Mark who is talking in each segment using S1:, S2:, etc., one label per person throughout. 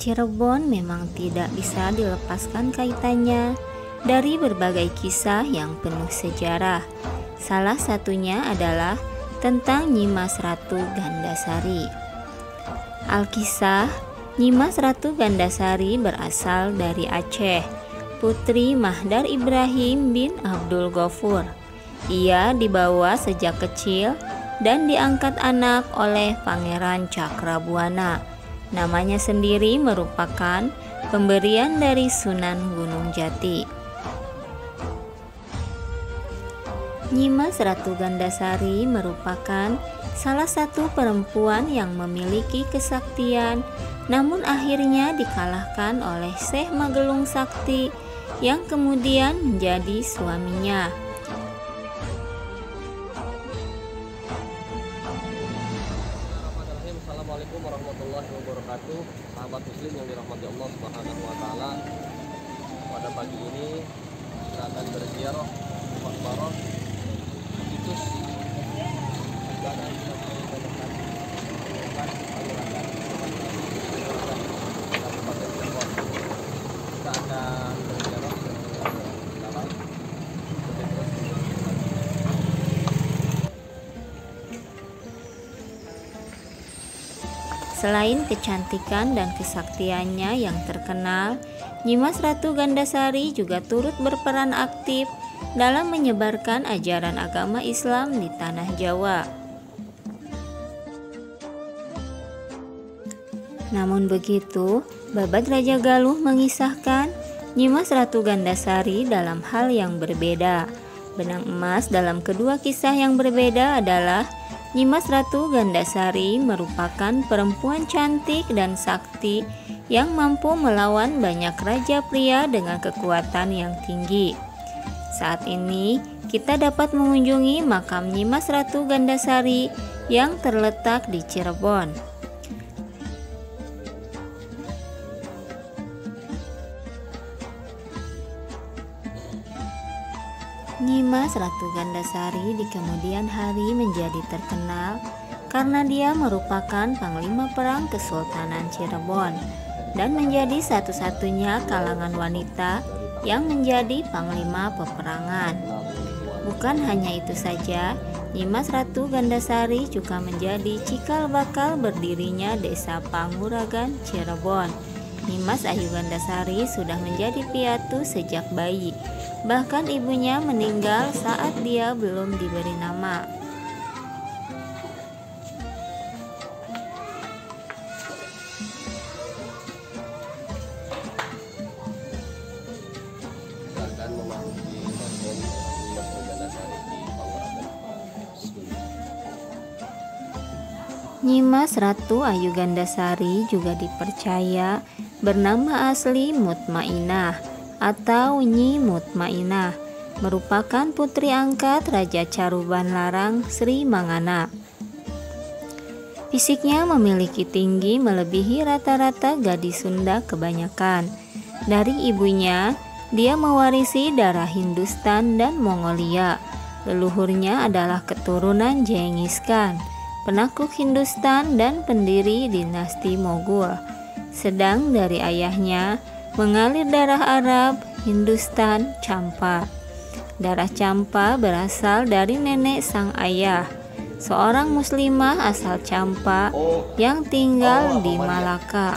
S1: Cirebon memang tidak bisa dilepaskan kaitannya dari berbagai kisah yang penuh sejarah. Salah satunya adalah tentang Nyimas Ratu Gandasari. Alkisah Nyimas Ratu Gandasari berasal dari Aceh, putri Mahdar Ibrahim bin Abdul Ghafur. Ia dibawa sejak kecil dan diangkat anak oleh Pangeran Cakrabuana. Namanya sendiri merupakan pemberian dari Sunan Gunung Jati. Nyimas Ratu Gandasari merupakan salah satu perempuan yang memiliki kesaktian, namun akhirnya dikalahkan oleh Syekh Magelung Sakti yang kemudian menjadi suaminya.
S2: Assalamualaikum warahmatullahi wabarakatuh. Sahabat muslim yang dirahmati Allah subhanahu wa ta'ala Pada pagi ini kita akan berziarah Makbarah situs
S1: Selain kecantikan dan kesaktiannya yang terkenal, Nyimas Ratu Gandasari juga turut berperan aktif dalam menyebarkan ajaran agama Islam di tanah Jawa. Namun begitu, Babat Raja Galuh mengisahkan Nyimas Ratu Gandasari dalam hal yang berbeda. Benang emas dalam kedua kisah yang berbeda adalah Nyimas Ratu Gandasari merupakan perempuan cantik dan sakti yang mampu melawan banyak raja pria dengan kekuatan yang tinggi. Saat ini, kita dapat mengunjungi makam Nyimas Ratu Gandasari yang terletak di Cirebon. Nyimas Ratu Gandasari di kemudian hari menjadi terkenal karena dia merupakan panglima perang Kesultanan Cirebon dan menjadi satu-satunya kalangan wanita yang menjadi panglima peperangan. Bukan hanya itu saja, Nyimas Ratu Gandasari juga menjadi cikal bakal berdirinya Desa Panguragan Cirebon. Nimas Ayu Gandasari sudah menjadi piatu sejak bayi. Bahkan ibunya meninggal saat dia belum diberi nama. Nyimas Ratu Ayu Gandasari juga dipercaya bernama asli Mutmainah atau Nyi Mutmainah, merupakan putri angkat Raja Caruban Larang Sri Mangana. Fisiknya memiliki tinggi melebihi rata-rata gadis Sunda kebanyakan. Dari ibunya, dia mewarisi darah Hindustan dan Mongolia. Leluhurnya adalah keturunan Genghis Khan, penakluk Hindustan dan pendiri dinasti Mogul. Sedang dari ayahnya mengalir darah Arab, Hindustan, Campa. Darah Campa berasal dari nenek sang ayah, seorang muslimah asal Campa yang tinggal di Malaka.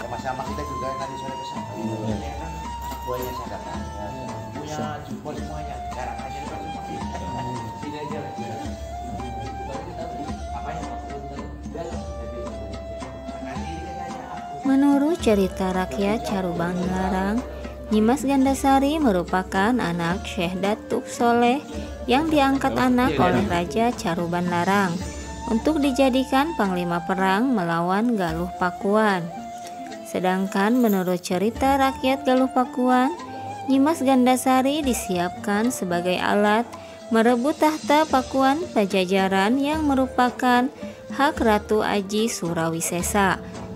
S1: Menurut cerita rakyat Caruban Larang, Nyimas Gandasari merupakan anak Syekh Datuk Soleh yang diangkat anak oleh Raja Caruban Larang untuk dijadikan panglima perang melawan Galuh Pakuan. Sedangkan menurut cerita rakyat Galuh Pakuan, Nyimas Gandasari disiapkan sebagai alat merebut tahta Pakuan Pajajaran yang merupakan hak Ratu Aji Surawisesa,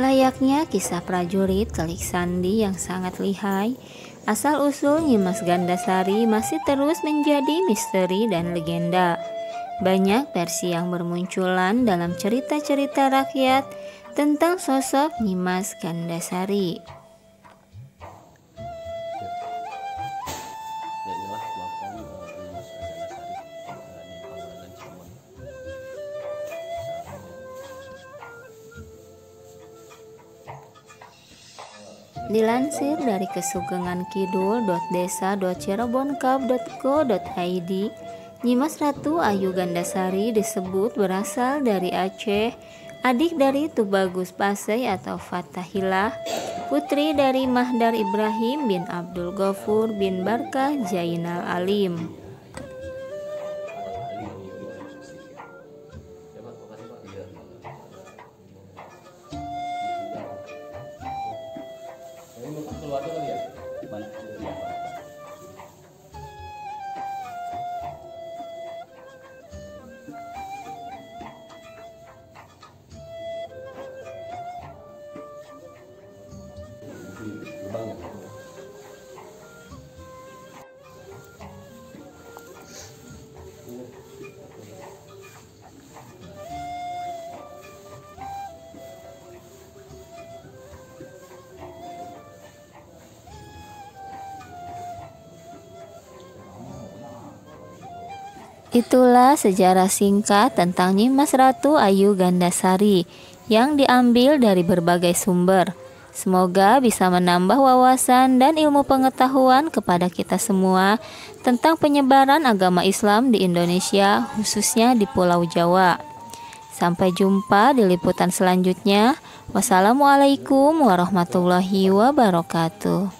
S1: Layaknya kisah prajurit Kelik Sandi yang sangat lihai, asal-usul Nyimas Gandasari masih terus menjadi misteri dan legenda. Banyak versi yang bermunculan dalam cerita-cerita rakyat tentang sosok Nyimas Gandasari. Dilansir dari kesugengan kidul.desa.cireboncup.go.id, Nyimas Ratu Ayu Gandasari disebut berasal dari Aceh, adik dari Tubagus Pasai atau Fatahillah, putri dari Mahdar Ibrahim bin Abdul Ghafur bin Barkah Jainal Alim. Itulah sejarah singkat tentang Nyimas Ratu Ayu Gandasari yang diambil dari berbagai sumber. Semoga bisa menambah wawasan dan ilmu pengetahuan kepada kita semua tentang penyebaran agama Islam di Indonesia, khususnya di Pulau Jawa. Sampai jumpa di liputan selanjutnya. Wassalamualaikum warahmatullahi wabarakatuh.